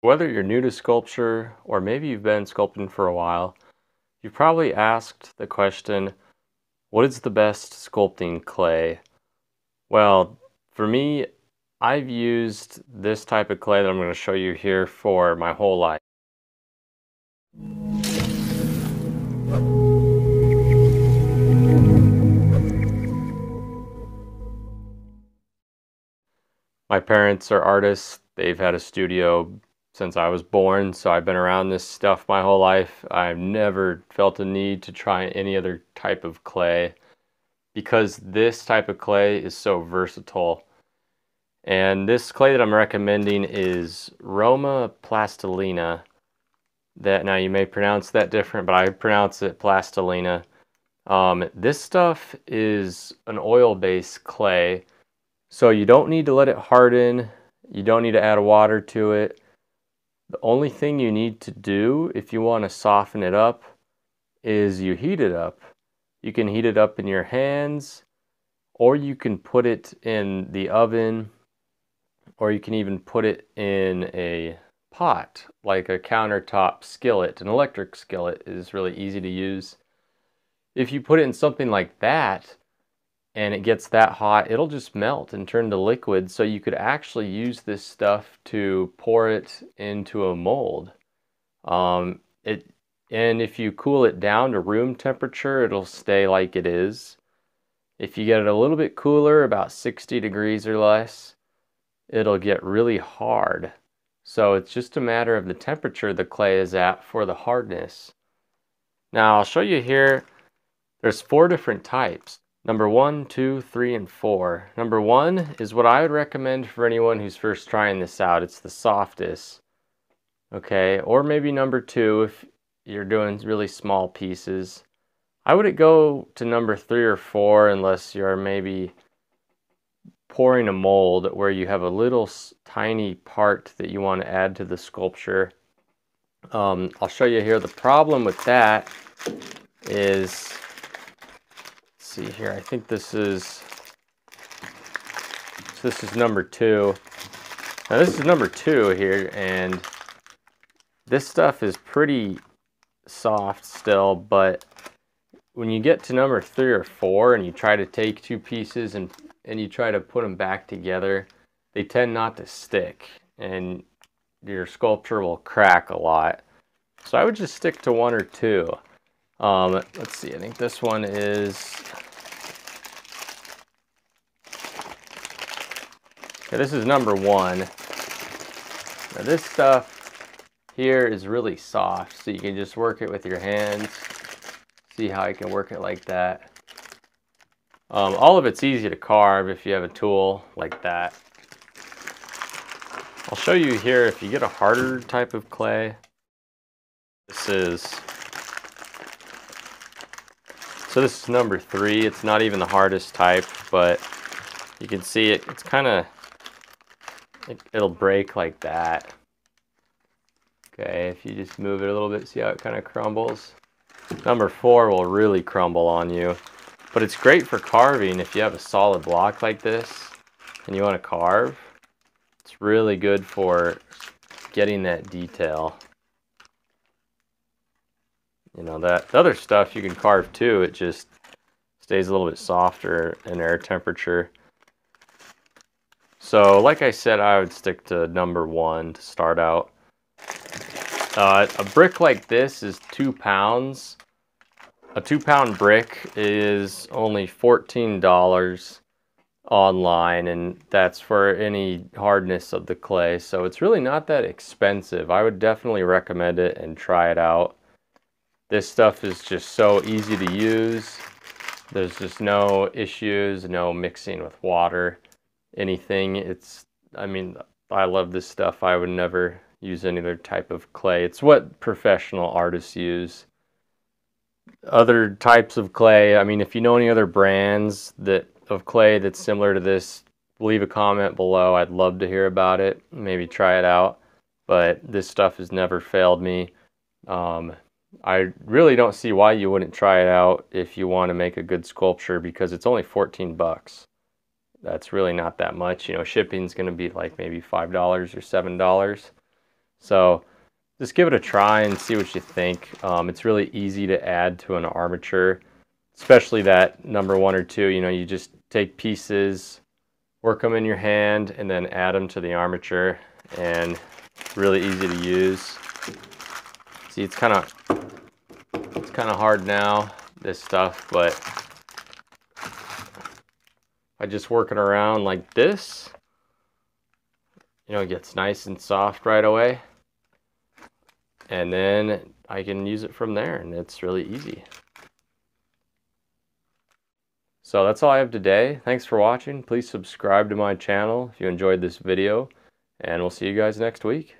Whether you're new to sculpture or maybe you've been sculpting for a while, you've probably asked the question, what is the best sculpting clay? Well, for me, I've used this type of clay that I'm going to show you here for my whole life. My parents are artists. They've had a studio since I was born, so I've been around this stuff my whole life. I've never felt a need to try any other type of clay because this type of clay is so versatile. And this clay that I'm recommending is Roma Plastilina. That now you may pronounce that different, but I pronounce it Plastilina. Um, this stuff is an oil-based clay, so you don't need to let it harden. You don't need to add water to it. The only thing you need to do if you want to soften it up is you heat it up. You can heat it up in your hands or you can put it in the oven or you can even put it in a pot like a countertop skillet. An electric skillet is really easy to use. If you put it in something like that, and it gets that hot, it'll just melt and turn to liquid. So you could actually use this stuff to pour it into a mold. Um, it and if you cool it down to room temperature, it'll stay like it is. If you get it a little bit cooler, about 60 degrees or less, it'll get really hard. So it's just a matter of the temperature the clay is at for the hardness. Now I'll show you here, there's four different types. Number one, two, three, and four. Number one is what I would recommend for anyone who's first trying this out. It's the softest. Okay, or maybe number two if you're doing really small pieces. I wouldn't go to number three or four unless you're maybe pouring a mold where you have a little tiny part that you want to add to the sculpture. Um, I'll show you here. The problem with that is see here. I think this is this is number two. Now this is number two here, and this stuff is pretty soft still, but when you get to number three or four and you try to take two pieces and, and you try to put them back together, they tend not to stick and your sculpture will crack a lot. So I would just stick to one or two. Um, let's see, I think this one is Okay, this is number one. Now this stuff here is really soft, so you can just work it with your hands. See how I can work it like that. Um, all of it's easy to carve if you have a tool like that. I'll show you here if you get a harder type of clay. This is, so this is number three. It's not even the hardest type, but you can see it, it's kind of it'll break like that. Okay, if you just move it a little bit, see how it kind of crumbles? Number four will really crumble on you. But it's great for carving if you have a solid block like this and you want to carve. It's really good for getting that detail. You know, that the other stuff you can carve too, it just stays a little bit softer in air temperature. So like I said, I would stick to number one to start out. Uh, a brick like this is two pounds. A two pound brick is only $14 online and that's for any hardness of the clay. So it's really not that expensive. I would definitely recommend it and try it out. This stuff is just so easy to use. There's just no issues, no mixing with water anything. It's, I mean, I love this stuff. I would never use any other type of clay. It's what professional artists use. Other types of clay, I mean, if you know any other brands that of clay that's similar to this, leave a comment below. I'd love to hear about it. Maybe try it out. But this stuff has never failed me. Um, I really don't see why you wouldn't try it out if you want to make a good sculpture because it's only 14 bucks that's really not that much. You know, shipping's going to be like maybe $5 or $7. So just give it a try and see what you think. Um, it's really easy to add to an armature, especially that number one or two. You know, you just take pieces, work them in your hand, and then add them to the armature. And really easy to use. See, it's kind of it's kind of hard now, this stuff, but I just work it around like this, you know, it gets nice and soft right away. And then I can use it from there and it's really easy. So that's all I have today. Thanks for watching. Please subscribe to my channel if you enjoyed this video and we'll see you guys next week.